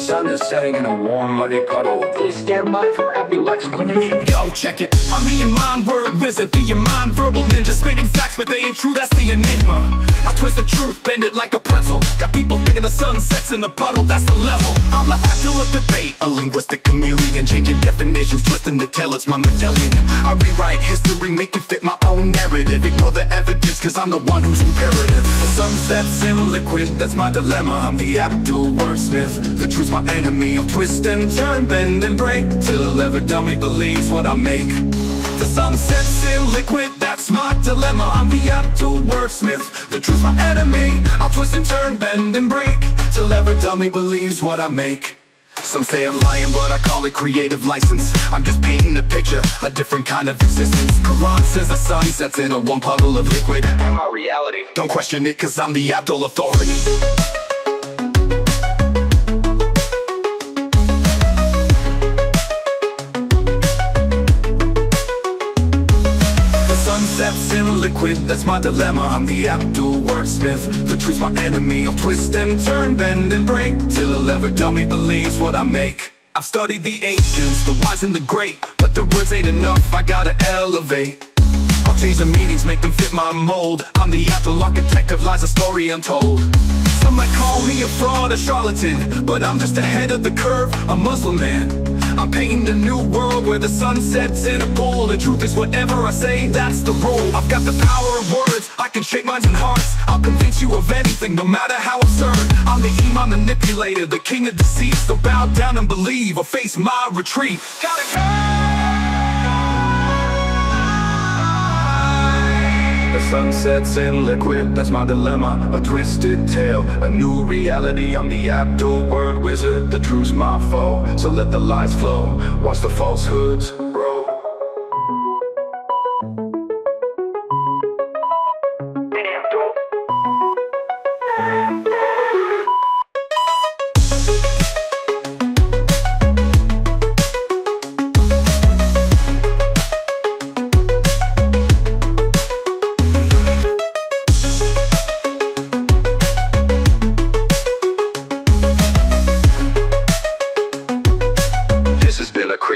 sun is setting in a warm, muddy puddle. Please stand by for happy explanation. Yo, check it. I'm the mind word wizard, the mind verbal ninja, spitting facts, but they ain't true. That's the enigma. I twist the truth, bend it like a pretzel. Got people thinking the sun sets in the puddle. That's the level. I'm the actor of debate, a linguistic chameleon, changing definitions, twisting the tale. It's my medallion. I rewrite history, make it fit my own narrative. Ignore the evidence, cause I'm the one who's imperative. The sun sets in liquid, that's my dilemma. I'm the Abdul wordsmith. The truth's my enemy. I'll twist and turn, bend and break till every dummy believes what I make. The sun sets in liquid, my dilemma. I'm the Abdul wordsmith. The truth's my enemy. I'll twist and turn, bend and break till every dummy believes what I make. Some say I'm lying, but I call it creative license I'm just painting a picture, a different kind of existence Quran says the sun sets in a one puddle of liquid My reality. Don't question it, cause I'm the Abdul authority that's my dilemma. I'm the Abdul wordsmith. The truth's my enemy. I'll twist and turn, bend and break Till every dummy believes what I make. I've studied the ancients, the wise and the great But the words ain't enough, I gotta elevate. I'll change the meanings, make them fit my mold. I'm the Abdul architect of lies, a story untold Some might call me a fraud, a charlatan But I'm just ahead of the curve, a Muslim man I'm painting a new world where the sun sets in a bowl The truth is whatever I say, that's the rule. I've got the power of words, I can shape minds and hearts. I'll convince you of anything, no matter how absurd. I'm the imam manipulator, the king of deceit So bow down and believe, or face my retreat. Gotta sun sets in liquid, that's my dilemma. A twisted tale, a new reality. I'm the Abdul word wizard, the truth's my foe. So let the lies flow, watch the falsehoods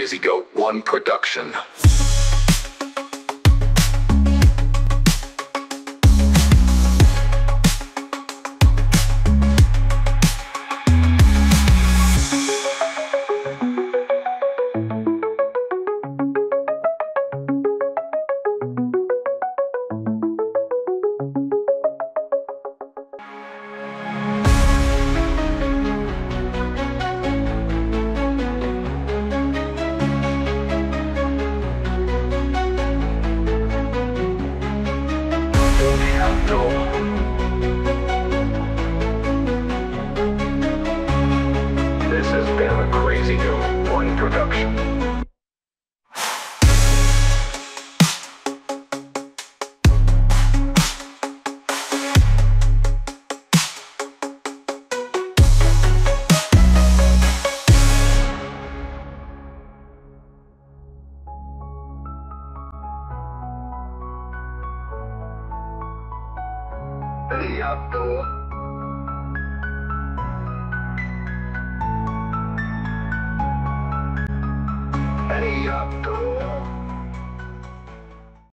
KrazyGoat 1 production This has been a KrazyGoat 1 production lihat Hey, up, go.